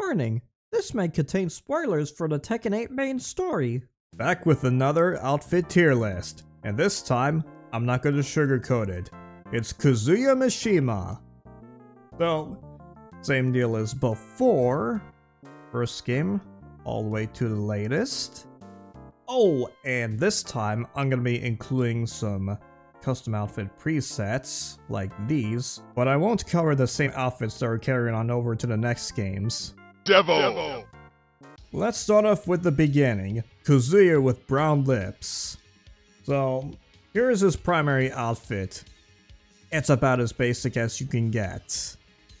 Warning, this may contain spoilers for the Tekken 8 main story. Back with another outfit tier list, and this time, I'm not gonna sugarcoat it. It's Kazuya Mishima. So, same deal as before. First game, all the way to the latest. Oh, and this time, I'm gonna be including some custom outfit presets, like these, but I won't cover the same outfits that are carrying on over to the next games. Devil. Let's start off with the beginning. Kazuya with brown lips. So, here is his primary outfit. It's about as basic as you can get.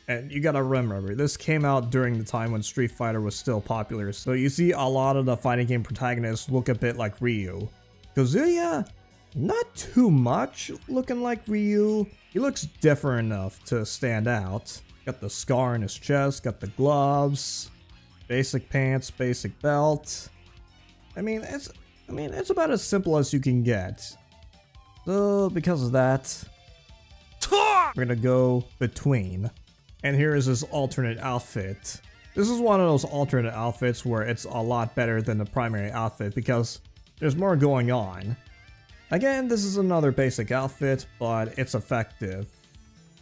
And you gotta remember, this came out during the time when Street Fighter was still popular, so you see a lot of the fighting game protagonists look a bit like Ryu. Kazuya, not too much looking like Ryu. He looks different enough to stand out. Got the scar in his chest, got the gloves, basic pants, basic belt. I mean, it's I mean, it's about as simple as you can get. So, because of that, we're gonna go between. And here is his alternate outfit. This is one of those alternate outfits where it's a lot better than the primary outfit because there's more going on. Again, this is another basic outfit, but it's effective.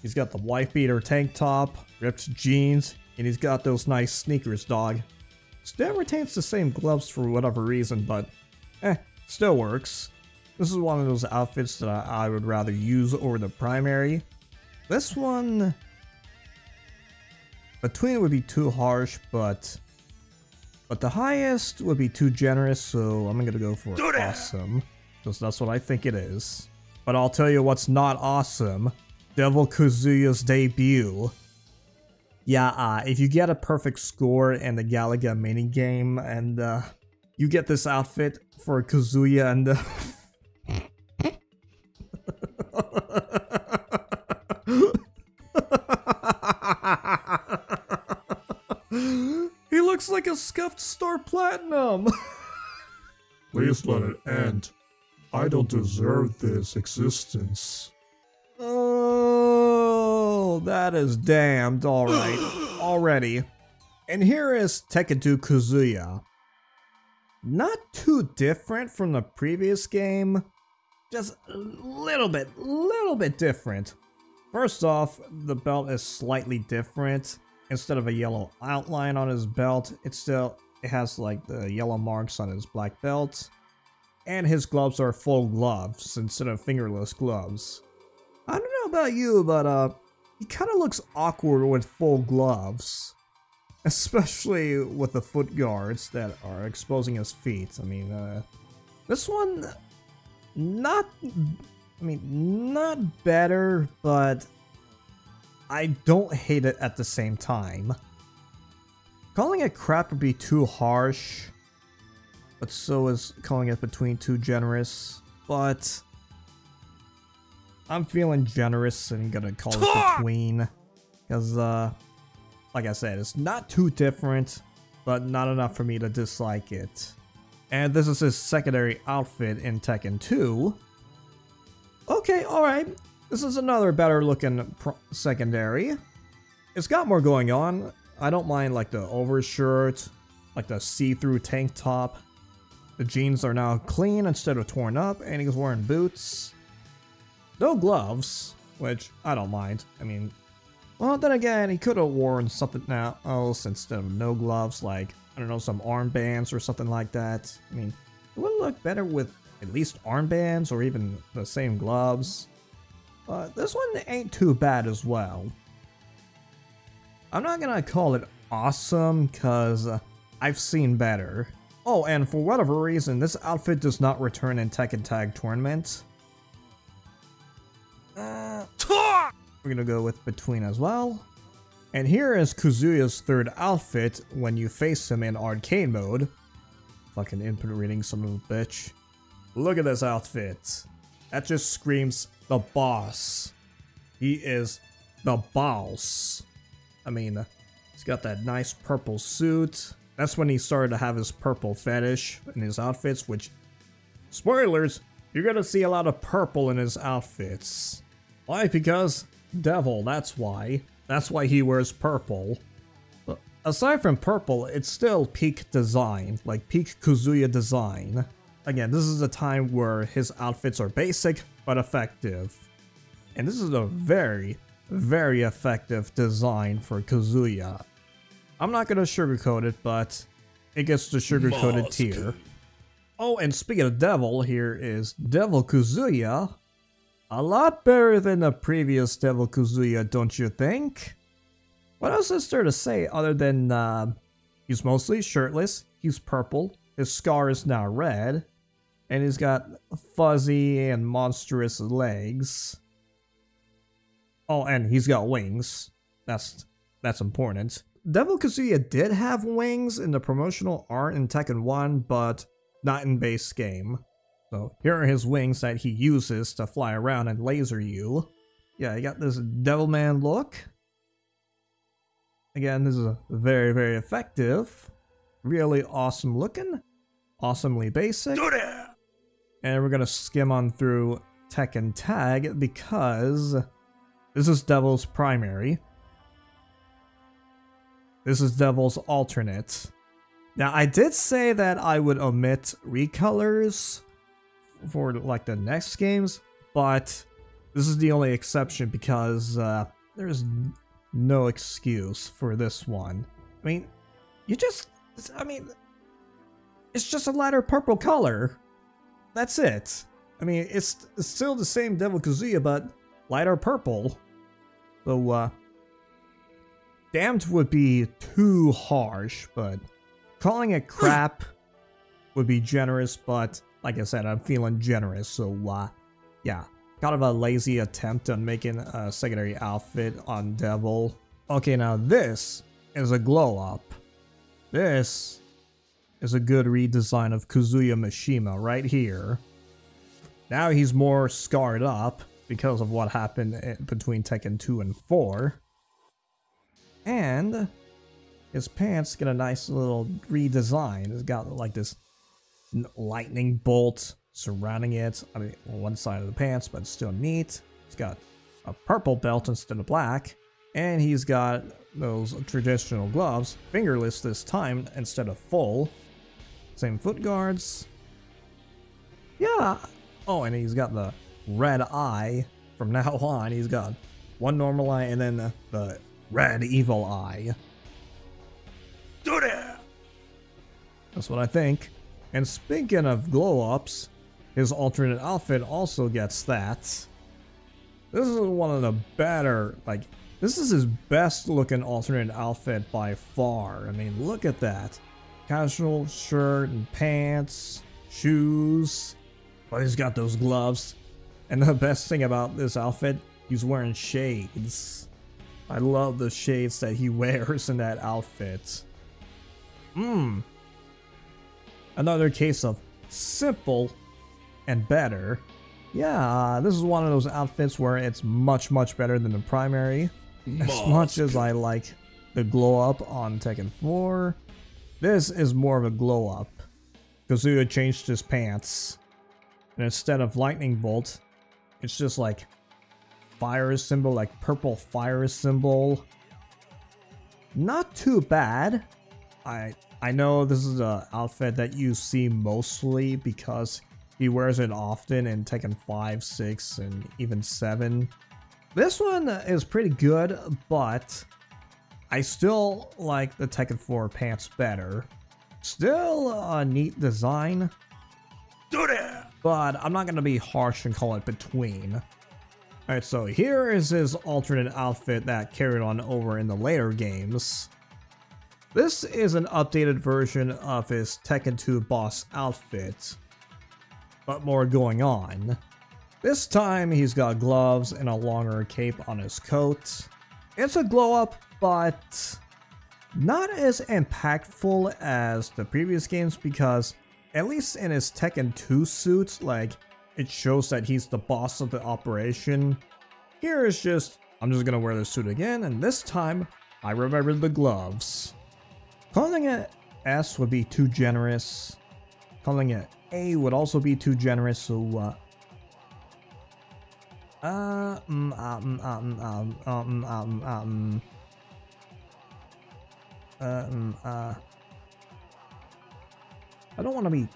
He's got the wife beater tank top, ripped jeans, and he's got those nice sneakers, dog. Stan retains the same gloves for whatever reason, but eh, still works. This is one of those outfits that I, would rather use over the primary. This one... Between would be too harsh, but... But the highest would be too generous, so I'm gonna go for awesome. Because that's what I think it is. But I'll tell you what's not awesome. Devil Kazuya's debut. Yeah, uh, if you get a perfect score in the Galaga minigame and uh, you get this outfit for Kazuya and... Uh, he looks like a scuffed star platinum. Please let it end. I don't deserve this existence. That is damned alright. Already. And here is Tekken 2 Kazuya. Not too different from the previous game. Just a little bit, little bit different. First off, the belt is slightly different. Instead of a yellow outline on his belt, it still it has like the yellow marks on his black belt. And his gloves are full gloves instead of fingerless gloves. I don't know about you, but uh, he kind of looks awkward with full gloves. Especially with the foot guards that are exposing his feet. I mean, uh, this one, not, I mean, not better, but I don't hate it at the same time. Calling it crap would be too harsh, but so is calling it between too generous. But I'm feeling generous and gonna call it between. Because, uh, like I said, it's not too different, but not enough for me to dislike it. And this is his secondary outfit in Tekken 2. Okay, alright. This is another better looking secondary. It's got more going on. I don't mind like the overshirt, like the see-through tank top. The jeans are now clean instead of torn up, and he's wearing boots. No gloves, which I don't mind. I mean, well, then again, he could have worn something else instead of no gloves, like, I don't know, some armbands or something like that. I mean, it would look better with at least armbands or even the same gloves. But this one ain't too bad as well. I'm not gonna call it awesome, because uh, I've seen better. Oh, and for whatever reason, this outfit does not return in Tekken Tag Tournament. We're gonna go with Between as well. And here is Kazuya's third outfit when you face him in arcade mode. Fucking input reading, son of a bitch. Look at this outfit. That just screams the boss. He is the boss. I mean, he's got that nice purple suit. That's when he started to have his purple fetish in his outfits, which, spoilers, you're gonna see a lot of purple in his outfits. Why? Because devil, that's why. That's why he wears purple. aside from purple, it's still peak design, like peak Kazuya design. Again, this is a time where his outfits are basic but effective. And this is a very, very effective design for Kazuya. I'm not gonna sugarcoat it, but it gets the sugar-coated tier. Oh, and speaking of Devil, here is Devil Kazuya. A lot better than the previous Devil Kazuya, don't you think? What else is there to say other than uh, he's mostly shirtless, he's purple, his scar is now red, and he's got fuzzy and monstrous legs. Oh, and he's got wings. That's that's important. Devil Kazuya did have wings in the promotional art in Tekken 1, but not in base game. So here are his wings that he uses to fly around and laser you. Yeah, he got this Devilman look. Again, this is a very, very effective. Really awesome looking. Awesomely basic. And we're gonna skim on through Tekken Tag because this is Devil's primary. This is Devil's alternate. Now, I did say that I would omit recolors for like the next games, but this is the only exception because uh, there's no excuse for this one. I mean, you just, I mean, it's just a lighter purple color. That's it. I mean, it's, it's still the same Devil Kazuya, but lighter purple. So, uh, damned would be too harsh, but calling it crap would be generous, but like I said, I'm feeling generous, so uh, yeah. Kind of a lazy attempt on making a secondary outfit on Devil. Okay, now this is a glow up. This is a good redesign of Kazuya Mishima right here. Now he's more scarred up because of what happened between Tekken 2 and 4. And his pants get a nice little redesign. It's got like this lightning bolt surrounding it. I mean, on one side of the pants, but still neat. He's got a purple belt instead of black. And he's got those traditional gloves, fingerless this time instead of full. Same foot guards. Yeah. Oh, and he's got the red eye from now on. He's got one normal eye and then the, the red evil eye. Do that! That's what I think. And speaking of glow ups, his alternate outfit also gets that. This is one of the better, like, this is his best looking alternate outfit by far. I mean, look at that. Casual shirt and pants, shoes, but he's got those gloves. And the best thing about this outfit, he's wearing shades. I love the shades that he wears in that outfit. Mmm. Another case of simple and better. Yeah, this is one of those outfits where it's much, much better than the primary. As much as I like the glow up on Tekken 4, this is more of a glow up. Kazuya changed his pants. And instead of lightning bolt, it's just like fire symbol, like purple fire symbol. Not too bad. I I know this is an outfit that you see mostly because he wears it often in Tekken 5, 6, and even 7. This one is pretty good, but I still like the Tekken 4 pants better. Still a neat design, but I'm not gonna be harsh and call it between. Alright, so here is his alternate outfit that carried on over in the later games. This is an updated version of his Tekken 2 boss outfit, but more going on. This time he's got gloves and a longer cape on his coat. It's a glow up, but not as impactful as the previous games because at least in his Tekken 2 suit, like it shows that he's the boss of the operation. Here is just, I'm just gonna wear the suit again, and this time I remembered the gloves. Calling it S would be too generous. Calling it A would also be too generous, so uh uh, mm, um, um, um, um, um, um. Uh, mm, uh, I don't want to be.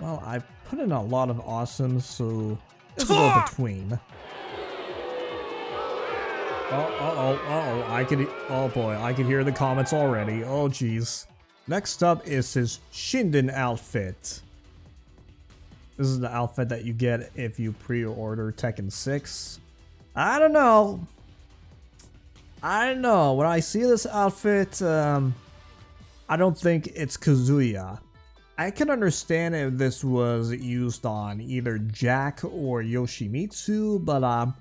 Well, I put in a lot of awesome, so let's go between. Oh, oh, oh, oh, I can. Oh boy, I can hear the comments already. Oh, jeez. Next up is his Shinden outfit. This is the outfit that you get if you pre-order Tekken 6. I don't know. I don't know. When I see this outfit, um, I don't think it's Kazuya. I can understand if this was used on either Jack or Yoshimitsu, but um,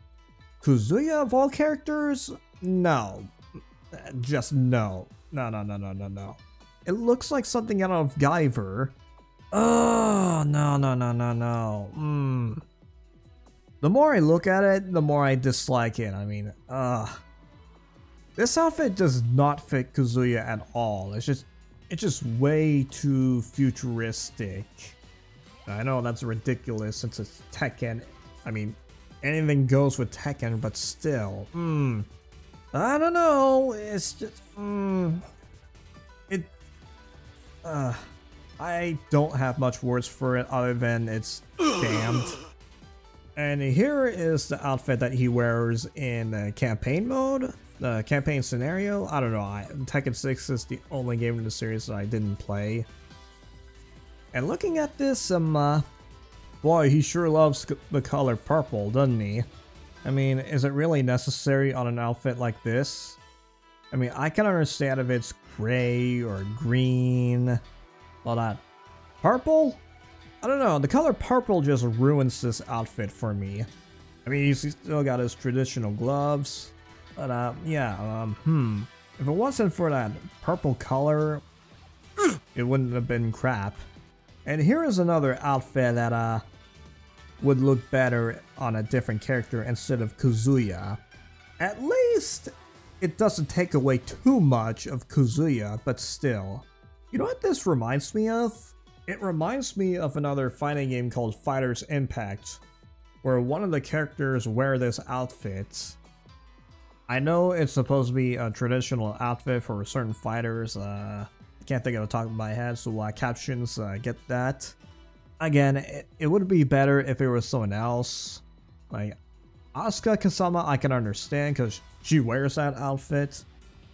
Kazuya of all characters, no, just no, no, no, no, no, no, no. It looks like something out of Guyver. Oh no, no, no, no, no. Mm. The more I look at it, the more I dislike it. I mean, uh this outfit does not fit Kazuya at all. It's just it's just way too futuristic. I know that's ridiculous since it's Tekken. I mean, anything goes with Tekken, but still. Hmm. I don't know. It's just. Hmm. It. Uh. I don't have much words for it other than it's damned. And here is the outfit that he wears in the campaign mode, the campaign scenario. I don't know, I, Tekken 6 is the only game in the series that I didn't play. And looking at this, um, uh, boy, he sure loves the color purple, doesn't he? I mean, is it really necessary on an outfit like this? I mean, I can understand if it's gray or green, all that. Purple? I don't know, the color purple just ruins this outfit for me. I mean, he's still got his traditional gloves, but uh, yeah, um, hmm. If it wasn't for that purple color, it wouldn't have been crap. And here is another outfit that uh, would look better on a different character instead of Kazuya. At least it doesn't take away too much of Kazuya, but still. You know what this reminds me of? It reminds me of another fighting game called Fighters Impact, where one of the characters wear this outfit. I know it's supposed to be a traditional outfit for certain fighters. Uh, I can't think of the top of my head, so uh, captions uh, get that. Again, it, it would be better if it was someone else. Like, Asuka Kazama, I can understand because she wears that outfit.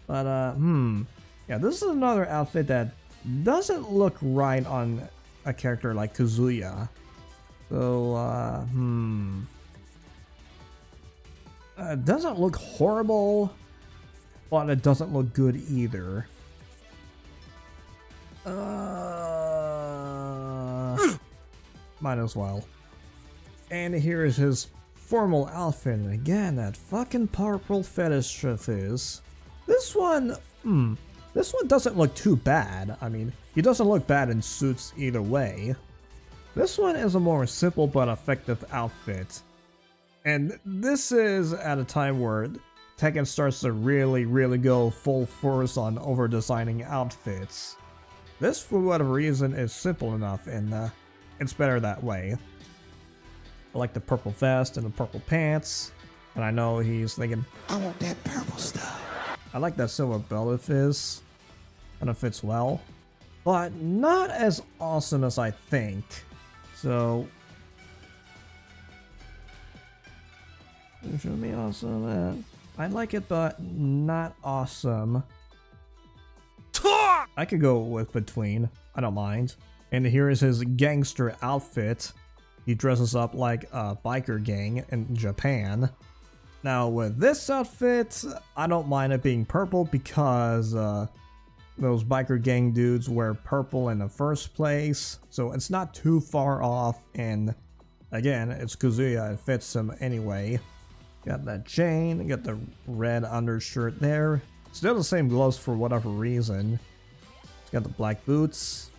But, uh, hmm. Yeah, this is another outfit that doesn't look right on a character like Kazuya. So, uh, hmm. Uh, it doesn't look horrible, but it doesn't look good either. Uh, might as well. And here's his formal outfit. Again, that fucking purple fetish his. This one, hmm, this one doesn't look too bad. I mean, he doesn't look bad in suits either way. This one is a more simple but effective outfit. And this is at a time where Tekken starts to really, really go full force on over-designing outfits. This, for whatever reason, is simple enough and uh, it's better that way. I like the purple vest and the purple pants. And I know he's thinking, I want that purple stuff. I like that silver belt of his. And it fits well. But not as awesome as I think. So... Show me awesome that. I like it, but not awesome. I could go with between. I don't mind. And here is his gangster outfit. He dresses up like a biker gang in Japan. Now with this outfit, I don't mind it being purple because uh, those biker gang dudes wear purple in the first place. So it's not too far off and again, it's Kazuya, it fits him anyway. Got that chain, got the red undershirt there. Still the same gloves for whatever reason. Got the black boots.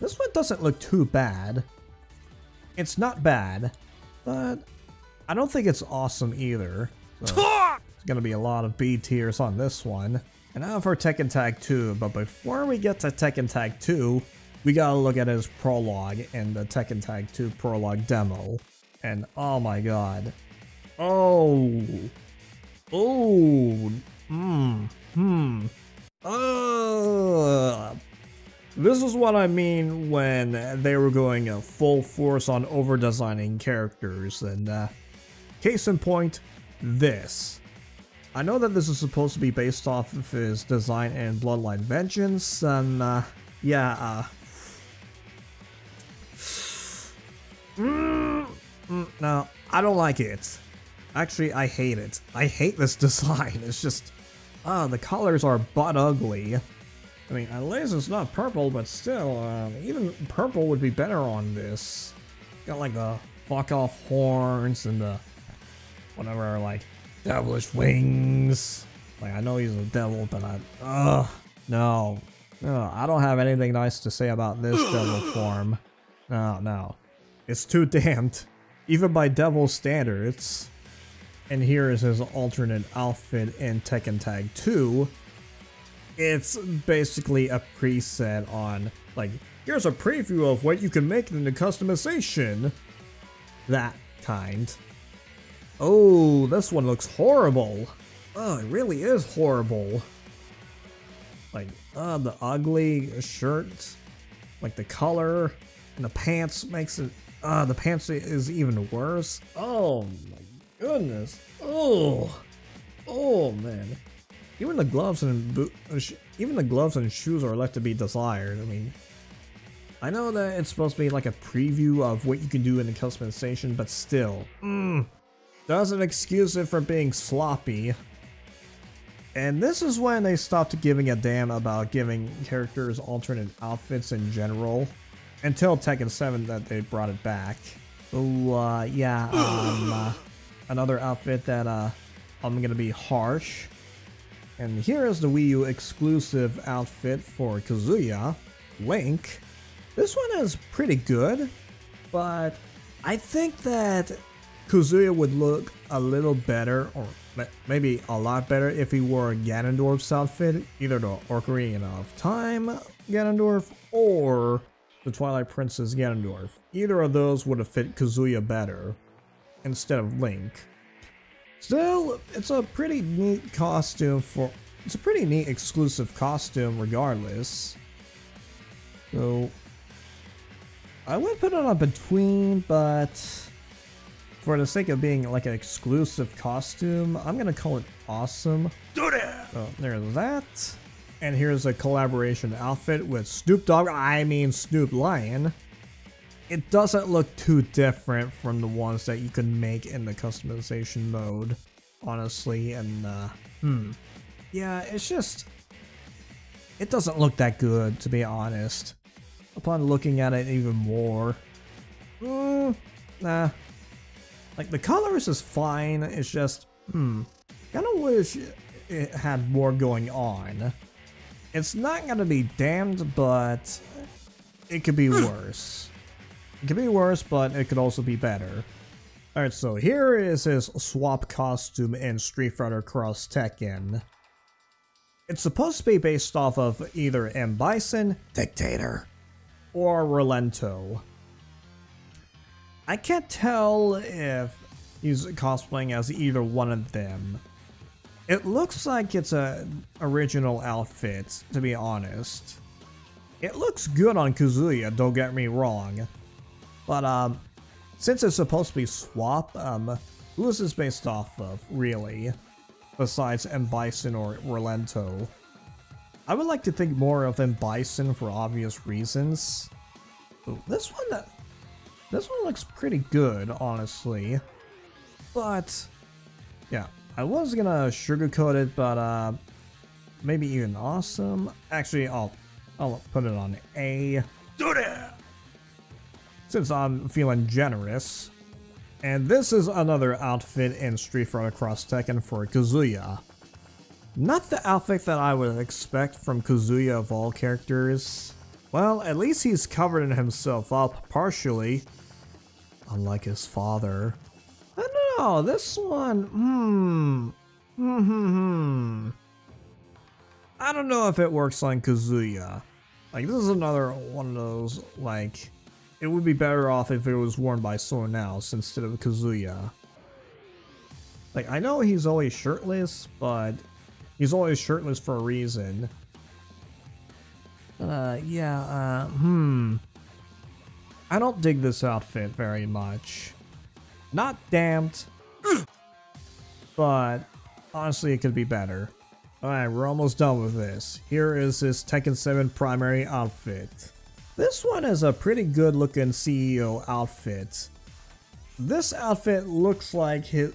This one doesn't look too bad. It's not bad, but I don't think it's awesome either. So it's gonna be a lot of B tiers on this one. And now for Tekken Tag 2, but before we get to Tekken Tag 2, we gotta look at his prologue in the Tekken Tag 2 prologue demo. And oh my god. Oh. Oh. Hmm. Hmm. Uh, this is what I mean when they were going uh, full force on over designing characters. And uh, case in point, this. I know that this is supposed to be based off of his design in Bloodline Vengeance, and uh, yeah, uh, mm, mm, no, I don't like it. Actually, I hate it. I hate this design. It's just, ah, uh, the colors are butt ugly. I mean, at least it's not purple, but still, uh, even purple would be better on this. Got like the fuck off horns and the whatever, like devilish wings. Like I know he's a devil, but I, ugh, no, no, I don't have anything nice to say about this devil form. No, no, it's too damned, even by devil standards. And here is his alternate outfit in Tekken Tag 2 it's basically a preset on like here's a preview of what you can make in the customization. That kind. Oh this one looks horrible. Oh it really is horrible. Like uh the ugly shirt like the color and the pants makes it uh the pants is even worse. Oh my goodness. Oh oh man even the gloves and boot, uh, even the gloves and shoes are left to be desired. I mean, I know that it's supposed to be like a preview of what you can do in the customization, but still, mm, doesn't excuse it for being sloppy. And this is when they stopped giving a damn about giving characters alternate outfits in general. Until Tekken 7 that they brought it back. Oh, uh, yeah, um, uh, another outfit that, uh, I'm gonna be harsh. And here is the Wii U exclusive outfit for Kazuya, Link. This one is pretty good, but I think that Kazuya would look a little better, or maybe a lot better, if he wore Ganondorf's outfit, either the Ocarina of Time Ganondorf or the Twilight Princess Ganondorf. Either of those would have fit Kazuya better instead of Link. Still, it's a pretty neat costume for... It's a pretty neat exclusive costume regardless. So... I would put it on between, but... For the sake of being like an exclusive costume, I'm gonna call it awesome. Do that! Oh, so there's that. And here's a collaboration outfit with Snoop Dogg, I mean Snoop Lion it doesn't look too different from the ones that you can make in the customization mode, honestly, and, uh, hmm. Yeah, it's just, it doesn't look that good, to be honest. Upon looking at it even more, hmm, nah. Like, the colors is fine, it's just, hmm, I kinda wish it had more going on. It's not gonna be damned, but it could be worse. It could be worse, but it could also be better. Alright, so here is his swap costume in Street Fighter Cross Tekken. It's supposed to be based off of either M. Bison, Dictator, or Rolento. I can't tell if he's cosplaying as either one of them. It looks like it's a original outfit, to be honest. It looks good on Kazuya, don't get me wrong. But um, since it's supposed to be swap, um, who is this based off of, really? Besides M. Bison or Rolento. I would like to think more of M. Bison for obvious reasons. Ooh, this one, this one looks pretty good, honestly. But, yeah, I was gonna sugarcoat it, but uh, maybe even awesome. Actually, I'll, I'll put it on A. Do that! Since I'm feeling generous. And this is another outfit in Street Fighter Cross Tekken for Kazuya. Not the outfit that I would expect from Kazuya of all characters. Well, at least he's covering himself up partially. Unlike his father. I don't know, this one, hmm. Hmm, hmm, hmm. I don't know if it works on Kazuya. Like, this is another one of those, like, it would be better off if it was worn by someone instead of Kazuya. Like, I know he's always shirtless, but he's always shirtless for a reason. Uh, yeah, uh, hmm. I don't dig this outfit very much. Not damned, but honestly, it could be better. Alright, we're almost done with this. Here is his Tekken 7 primary outfit. This one is a pretty good looking CEO outfit. This outfit looks like his...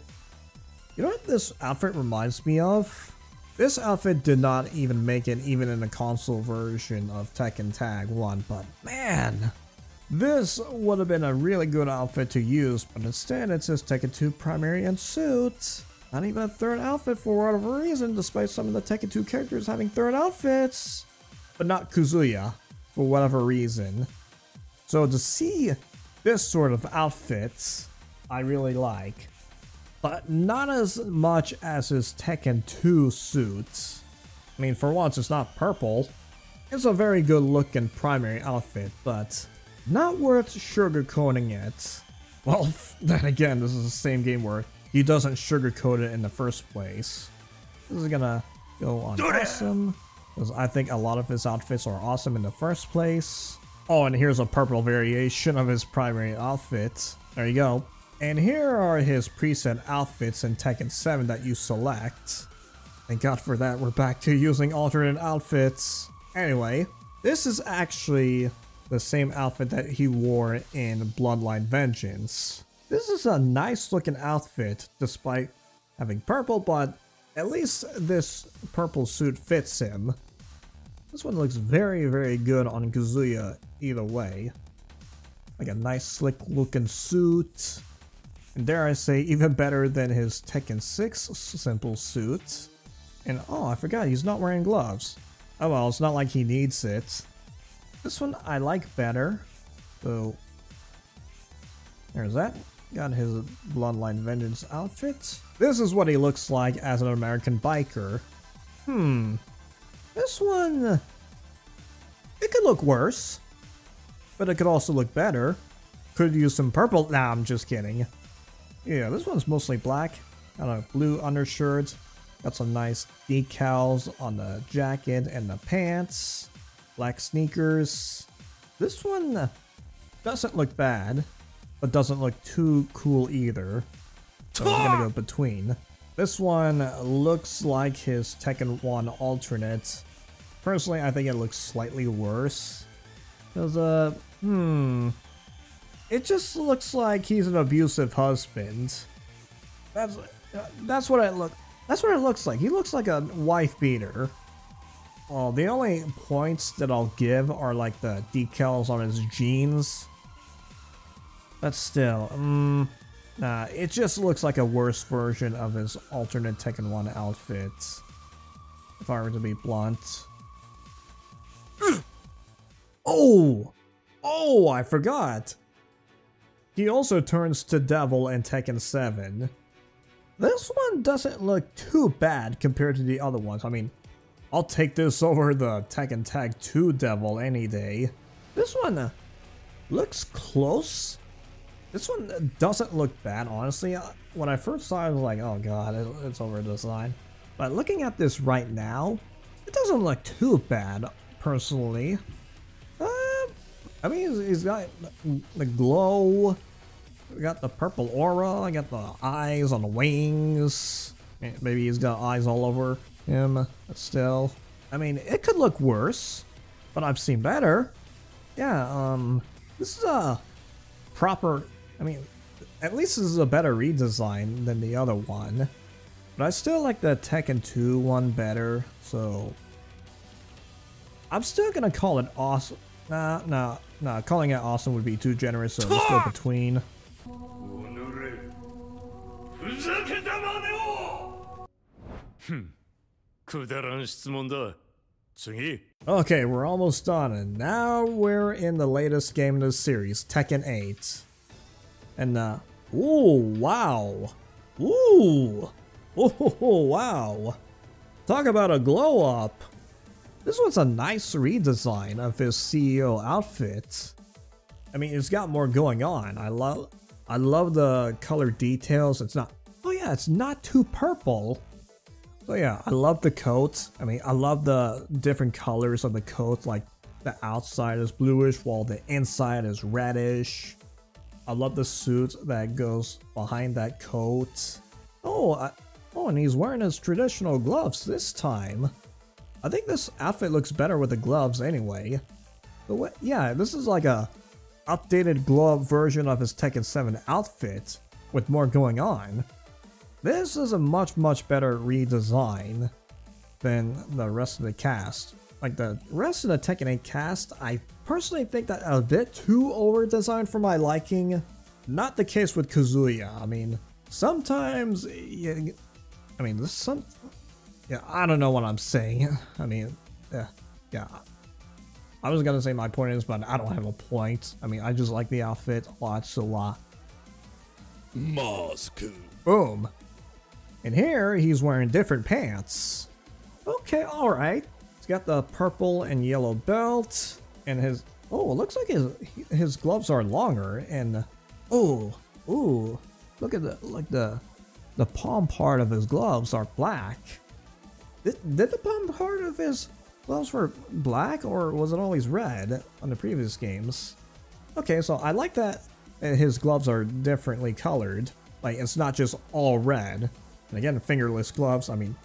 You know what this outfit reminds me of? This outfit did not even make it even in the console version of Tekken Tag 1, but man, this would have been a really good outfit to use, but instead it's his Tekken 2 primary and suit. Not even a third outfit for whatever reason, despite some of the Tekken 2 characters having third outfits. But not Kazuya, for whatever reason. So to see this sort of outfit, I really like. But not as much as his Tekken 2 suits. I mean, for once, it's not purple. It's a very good looking primary outfit, but not worth sugarcoating it. Well, then again, this is the same game where he doesn't sugarcoat it in the first place. This is gonna go on awesome. Because I think a lot of his outfits are awesome in the first place. Oh, and here's a purple variation of his primary outfit. There you go. And here are his preset outfits in Tekken 7 that you select. Thank God for that, we're back to using alternate outfits. Anyway, this is actually the same outfit that he wore in Bloodline Vengeance. This is a nice looking outfit despite having purple, but at least this purple suit fits him. This one looks very, very good on Kazuya either way. Like a nice slick looking suit. And dare I say, even better than his Tekken 6 simple suit. And oh, I forgot, he's not wearing gloves. Oh well, it's not like he needs it. This one I like better. So, there's that. Got his Bloodline Vengeance outfit. This is what he looks like as an American biker. Hmm. This one... Uh, it could look worse. But it could also look better. Could use some purple. Nah, I'm just kidding. Yeah, this one's mostly black. Got a blue undershirt. Got some nice decals on the jacket and the pants. Black sneakers. This one uh, doesn't look bad but doesn't look too cool either. So I'm gonna go between. This one looks like his Tekken 1 alternate. Personally, I think it looks slightly worse. Because, uh, hmm. It just looks like he's an abusive husband. That's, that's what it look. That's what it looks like. He looks like a wife beater. Well, the only points that I'll give are like the decals on his jeans but still, um, it just looks like a worse version of his alternate Tekken 1 outfit. If I were to be blunt. Oh! Oh, I forgot! He also turns to Devil in Tekken 7. This one doesn't look too bad compared to the other ones. I mean, I'll take this over the Tekken Tag 2 Devil any day. This one uh, looks close this one doesn't look bad, honestly. Uh, when I first saw it, I was like, oh god, it's over design. But looking at this right now, it doesn't look too bad, personally. I mean, he's got the glow, we got the purple aura, I got the eyes on the wings. Maybe he's got eyes all over him still. I mean, it could look worse, but I've seen better. Yeah, um, this is a proper I mean, at least this is a better redesign than the other one. But I still like the Tekken 2 one better, so... I'm still gonna call it awesome. Nah, nah, nah, calling it awesome would be too generous, so let's go between. Okay, we're almost done, and now we're in the latest game in the series, Tekken 8. And, uh, ooh, wow. Ooh. Oh, wow. Talk about a glow up. This one's a nice redesign of his CEO outfit. I mean, it's got more going on. I love I love the color details. It's not Oh yeah, it's not too purple. So yeah, I love the coat. I mean, I love the different colors of the coat like the outside is bluish while the inside is reddish. I love the suit that goes behind that coat. Oh, I, oh, and he's wearing his traditional gloves this time. I think this outfit looks better with the gloves anyway. But what, yeah, this is like a updated glove version of his Tekken 7 outfit with more going on. This is a much, much better redesign than the rest of the cast. Like the rest of the Tekken 8 cast, I personally think that a bit too over designed for my liking. Not the case with Kazuya. I mean, sometimes, I mean, this some, yeah, I don't know what I'm saying. I mean, yeah, yeah. I was gonna say my point is, but I don't have a point. I mean, I just like the outfit a lot, so uh. Moscow. Boom. And here he's wearing different pants. Okay, alright. He's got the purple and yellow belt, and his oh, it looks like his his gloves are longer, and oh, ooh, look at the like the the palm part of his gloves are black. Did, the palm part of his gloves were black, or was it always red on the previous games? Okay, so I like that uh, his gloves are differently colored. Like, it's not just all red. And again, fingerless gloves, I mean,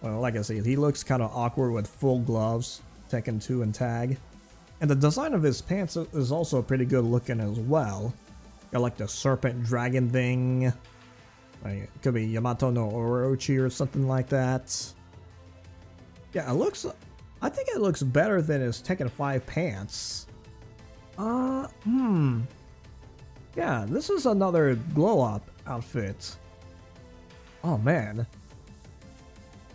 well, like I said, he looks kind of awkward with full gloves, Tekken 2 and Tag. And the design of his pants is also pretty good looking as well. Got like the serpent dragon thing. It could be Yamato no Orochi or something like that. Yeah, it looks... I think it looks better than his Tekken 5 pants. Uh, hmm. Yeah, this is another glow-up outfit. Oh, man.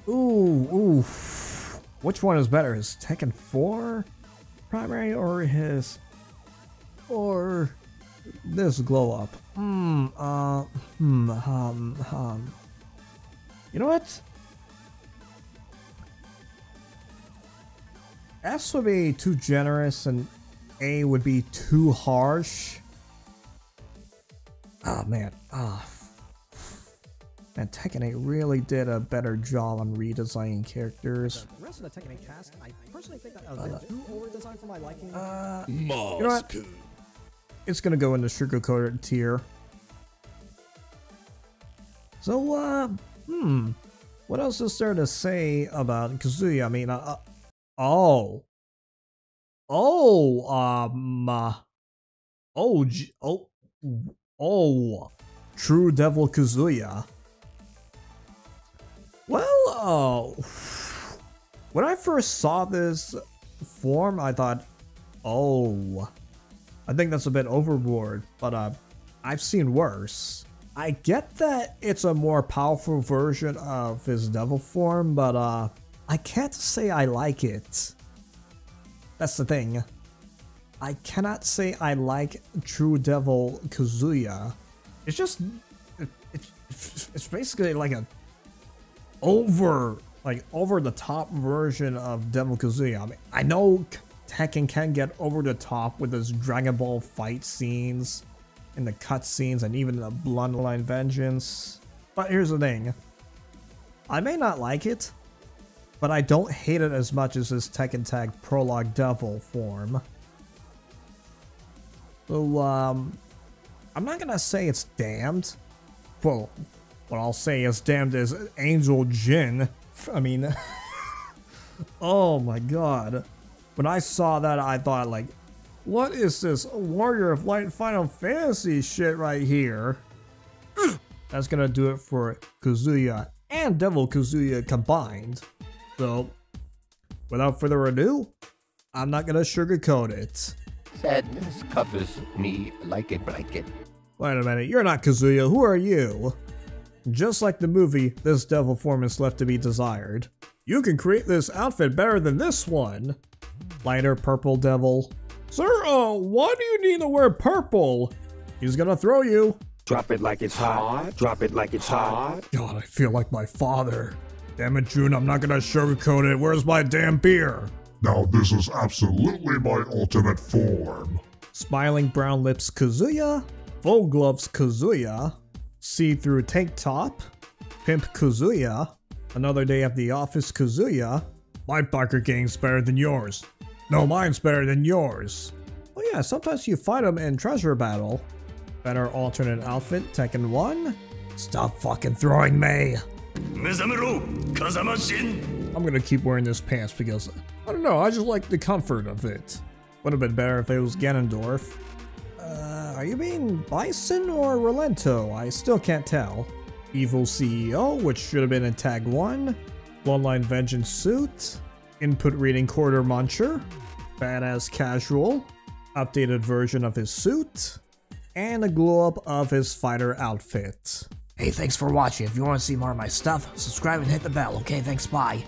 Ooh, ooh. Which one is better, his Tekken 4 primary or his... Or this glow-up? Hmm, uh, hmm, um, um... You know what? S would be too generous and A would be too harsh. Oh man, ah. And Tekken 8 really did a better job on redesigning characters. The rest of the Tekken 8 cast, I personally think that was a bit too over designed for my liking. Uh, Moscow. It's gonna go in the sugar-coated tier. So, uh, hmm. What else is there to say about Kazuya? I mean, uh, uh oh. Oh, um, uh, oh, oh, oh, True Devil Kazuya. Well, uh, when I first saw this form, I thought, oh, I think that's a bit overboard, but uh, I've seen worse. I get that it's a more powerful version of his devil form, but uh, I can't say I like it. That's the thing. I cannot say I like True Devil Kazuya. It's just, it, it, it's basically like a over, like over the top version of Devil Kazuya. I mean, I know Tekken can get over the top with his Dragon Ball fight scenes and the cutscenes and even the Bloodline Vengeance. But here's the thing. I may not like it, but I don't hate it as much as his Tekken Tag Prologue Devil form. So, um, I'm not gonna say it's damned. Well, what I'll say is damned is Angel Jin. I mean, oh my god. When I saw that, I thought, like, what is this Warrior of Light Final Fantasy shit right here? That's gonna do it for Kazuya and Devil Kazuya combined. So, without further ado, I'm not gonna sugarcoat it. Sadness covers me like a blanket. Wait a minute, you're not Kazuya, who are you? Just like the movie, this devil form is left to be desired. You can create this outfit better than this one. Lighter purple devil. Sir, uh, why do you need to wear purple? He's gonna throw you. Drop it like it's hot. Drop it like it's hot. God, I feel like my father. Damn it, Jun, I'm not gonna sugarcoat it. Where's my damn beer? Now this is absolutely my ultimate form. Smiling brown lips Kazuya, full gloves Kazuya, see-through tank top, pimp Kazuya, another day at the office Kazuya. My pocket game's better than yours. No, mine's better than yours. Oh yeah, sometimes you fight them in treasure battle. Better alternate outfit, Tekken 1. Stop fucking throwing me. I'm gonna keep wearing this pants because, I don't know, I just like the comfort of it. Would have been better if it was Ganondorf. Uh, are you being Bison or Rolento? I still can't tell. Evil CEO, which should have been in Tag 1. Bloodline Vengeance suit. Input reading quarter muncher. Badass casual. Updated version of his suit. And a glow up of his fighter outfit. Hey, thanks for watching. If you want to see more of my stuff, subscribe and hit the bell, okay? Thanks, bye.